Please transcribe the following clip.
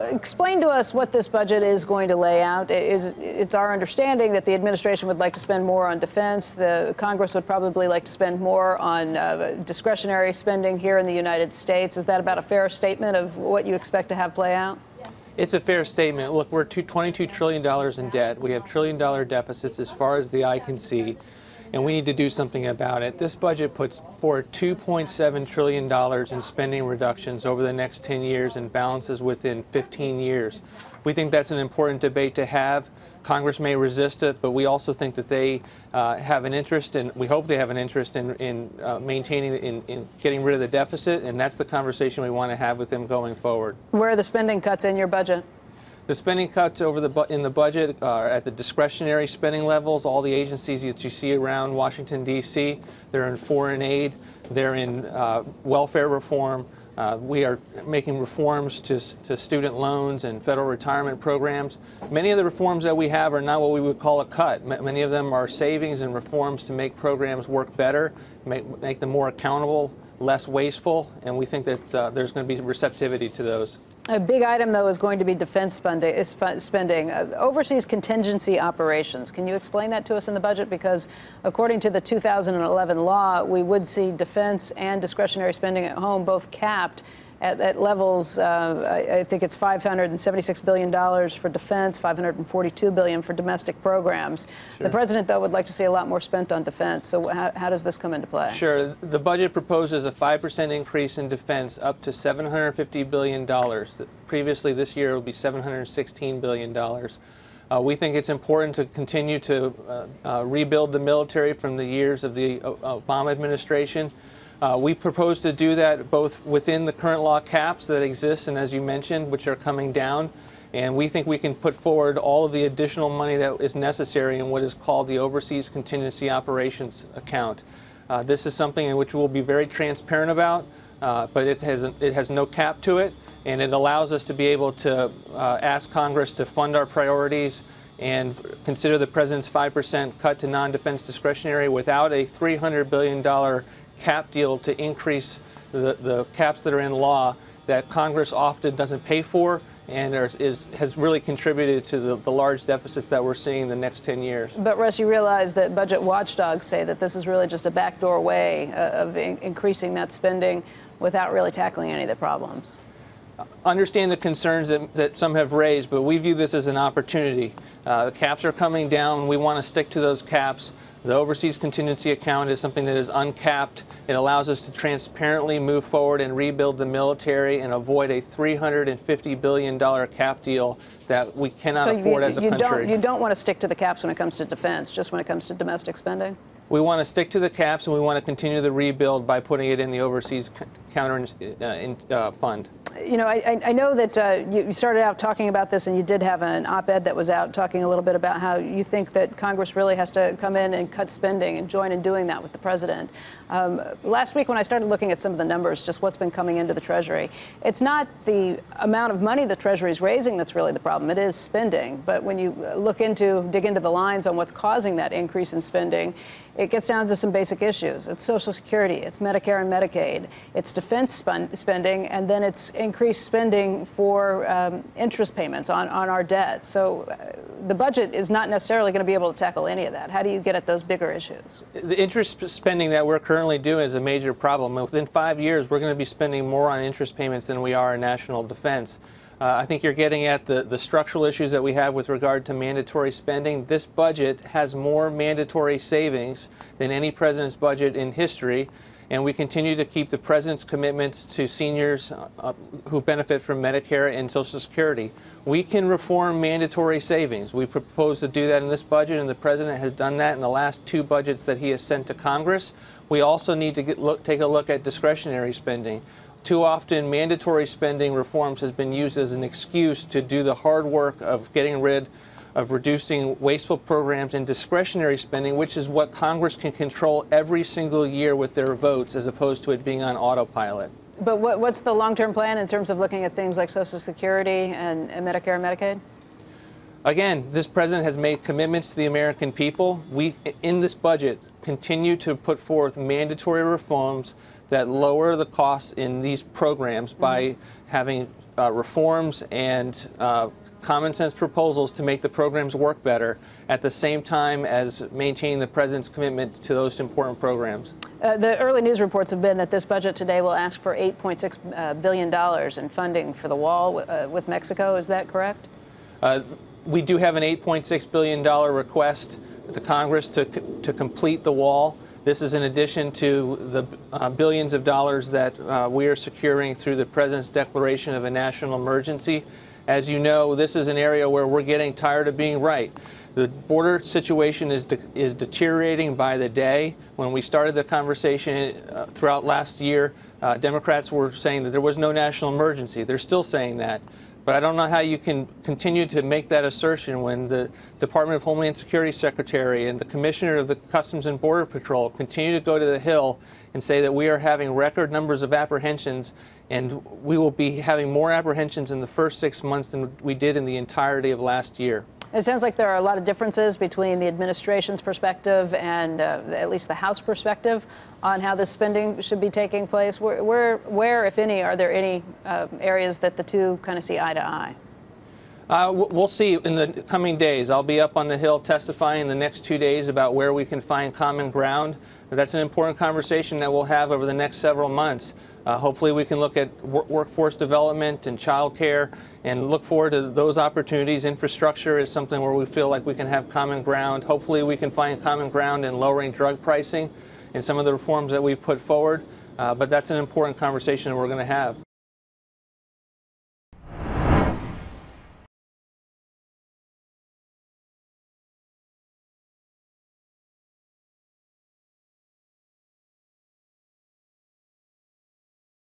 Explain to us what this budget is going to lay out. It is, it's our understanding that the administration would like to spend more on defense. The Congress would probably like to spend more on uh, discretionary spending here in the United States. Is that about a fair statement of what you expect to have play out? It's a fair statement. Look, we're $22 trillion in debt. We have trillion dollar deficits as far as the eye can see and we need to do something about it. This budget puts forward $2.7 trillion in spending reductions over the next 10 years and balances within 15 years. We think that's an important debate to have. Congress may resist it, but we also think that they uh, have an interest, and we hope they have an interest in, in uh, maintaining, in, in getting rid of the deficit, and that's the conversation we want to have with them going forward. Where are the spending cuts in your budget? The spending cuts over the in the budget are at the discretionary spending levels. All the agencies that you see around Washington D.C. They're in foreign aid. They're in uh, welfare reform. Uh, we are making reforms to, to student loans and federal retirement programs. Many of the reforms that we have are not what we would call a cut. M many of them are savings and reforms to make programs work better, make, make them more accountable, less wasteful, and we think that uh, there's going to be receptivity to those. A big item, though, is going to be defense spending. Uh, overseas contingency operations. Can you explain that to us in the budget? Because according to the 2011 law, we would see defense and discretionary spending at home both capped at, at levels, uh, I, I, think it's $576 billion for defense, 542 billion for domestic programs. Sure. The president, though, would like to see a lot more spent on defense. So how, how does this come into play? Sure. The budget proposes a 5% increase in defense up to $750 billion. Previously, this year, it would be $716 billion. Uh, we think it's important to continue to uh, uh, rebuild the military from the years of the Obama administration. Uh, we propose to do that both within the current law caps that exist and as you mentioned, which are coming down. And we think we can put forward all of the additional money that is necessary in what is called the Overseas Contingency Operations Account. Uh, this is something in which we'll be very transparent about, uh, but it has, it has no cap to it, and it allows us to be able to uh, ask Congress to fund our priorities and consider the President's 5% cut to non-defense discretionary without a $300 billion cap deal to increase the, the caps that are in law that Congress often doesn't pay for and is, has really contributed to the, the, large deficits that we're seeing in the next 10 years. But Russ, you realize that budget watchdogs say that this is really just a backdoor way uh, of in increasing that spending without really tackling any of the problems. Understand the concerns that, that some have raised, but we view this as an opportunity. Uh, the caps are coming down. We want to stick to those caps. The overseas contingency account is something that is uncapped. It allows us to transparently move forward and rebuild the military and avoid a $350 billion cap deal that we cannot so afford you, as a you country. Don't, you don't want to stick to the caps when it comes to defense, just when it comes to domestic spending? We want to stick to the caps and we want to continue the rebuild by putting it in the overseas counter uh, uh, fund you know, I, I know that uh, you started out talking about this, and you did have an op-ed that was out talking a little bit about how you think that Congress really has to come in and cut spending and join in doing that with the president. Um, last week, when I started looking at some of the numbers, just what's been coming into the Treasury, it's not the amount of money the Treasury is raising that's really the problem. It is spending. But when you look into, dig into the lines on what's causing that increase in spending, it gets down to some basic issues. It's Social Security, it's Medicare and Medicaid, it's defense spending, and then it's increased spending for um, interest payments on, on our debt. So uh, the budget is not necessarily going to be able to tackle any of that. How do you get at those bigger issues? The interest spending that we're currently doing is a major problem. Within five years, we're going to be spending more on interest payments than we are in national defense. Uh, I think you're getting at the, the structural issues that we have with regard to mandatory spending. This budget has more mandatory savings than any president's budget in history, and we continue to keep the president's commitments to seniors uh, who benefit from Medicare and Social Security. We can reform mandatory savings. We propose to do that in this budget, and the president has done that in the last two budgets that he has sent to Congress. We also need to look, take a look at discretionary spending. Too often, mandatory spending reforms has been used as an excuse to do the hard work of getting rid of reducing wasteful programs and discretionary spending, which is what Congress can control every single year with their votes, as opposed to it being on autopilot. But what, what's the long-term plan in terms of looking at things like Social Security and, and Medicare and Medicaid? Again, this president has made commitments to the American people. We, in this budget, continue to put forth mandatory reforms that lower the costs in these programs by mm -hmm. having uh, reforms and uh, common sense proposals to make the programs work better at the same time as maintaining the president's commitment to those important programs. Uh, the early news reports have been that this budget today will ask for $8.6 uh, billion dollars in funding for the wall uh, with Mexico. Is that correct? Uh, we do have an $8.6 billion request to Congress to, to complete the wall. This is in addition to the uh, billions of dollars that uh, we are securing through the President's declaration of a national emergency. As you know, this is an area where we're getting tired of being right. The border situation is, de- is deteriorating by the day. When we started the conversation uh, throughout last year, uh, Democrats were saying that there was no national emergency. They're still saying that. But I don't know how you can continue to make that assertion when the Department of Homeland Security Secretary and the Commissioner of the Customs and Border Patrol continue to go to the Hill and say that we are having record numbers of apprehensions and we will be having more apprehensions in the first six months than we did in the entirety of last year. It sounds like there are a lot of differences between the administration's perspective and uh, at least the House perspective on how this spending should be taking place. Where, where, where if any, are there any uh, areas that the two kind of see eye to eye? Uh, we'll see in the coming days. I'll be up on the Hill testifying the next two days about where we can find common ground. That's an important conversation that we'll have over the next several months. Uh, hopefully, we can look at wor- workforce development and child care and look forward to those opportunities. Infrastructure is something where we feel like we can have common ground. Hopefully, we can find common ground in lowering drug pricing and some of the reforms that we've put forward. Uh, but that's an important conversation that we're going to have.